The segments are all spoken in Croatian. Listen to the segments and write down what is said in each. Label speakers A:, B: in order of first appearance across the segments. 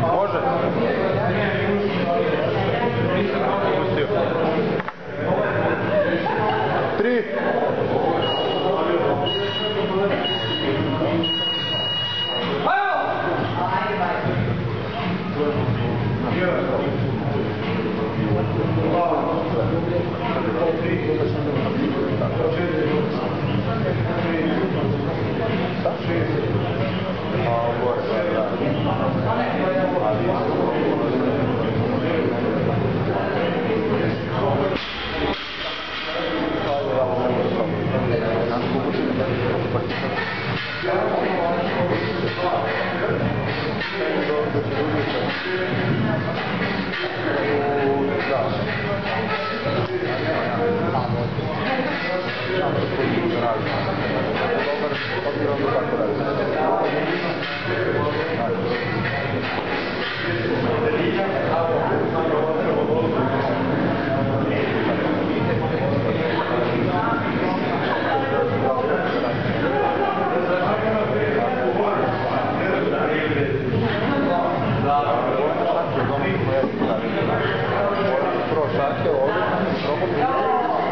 A: Может? Пустил. Три. Wow. Dobar, obzirom da tako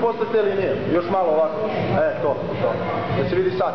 A: posle te linije. Još malo ovako. E, to, to. Da se vidi sad.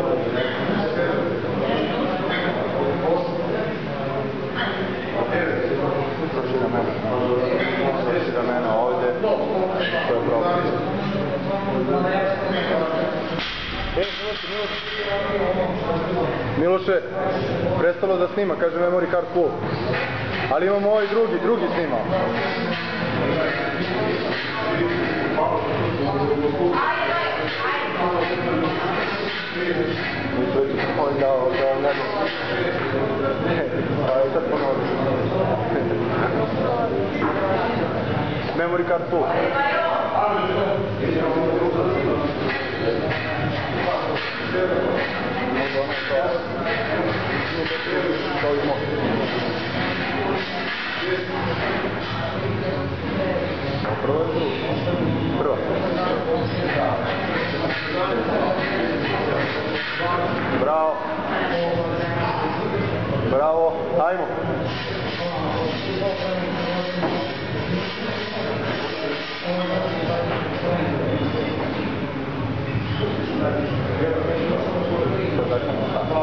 A: Miloše, prestalo da snima, kaže memory card full. Ali imamo ovaj drugi, drugi snima. Memory card full. Bravo. Bravo. Ajmo. Thank you. là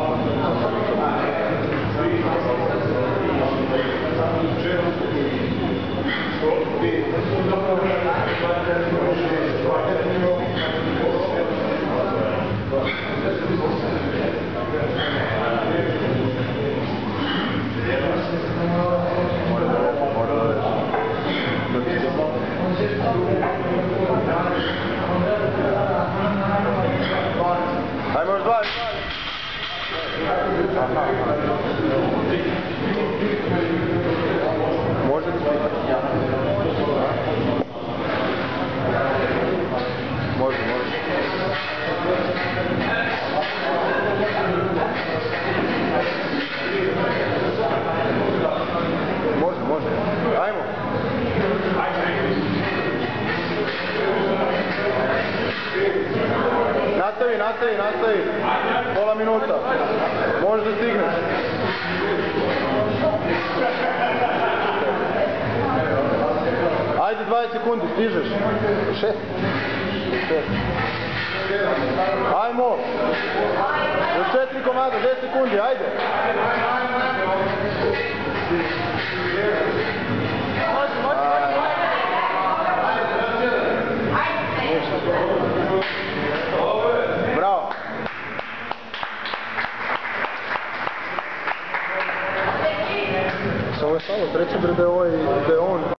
A: nastavi, nastavi. Pola minuta. Možeš da stigneš. Ajde 20 sekundi, stižeš. Šest. Šest. Ajmo. Još četiri komada, 10 sekundi, ajde.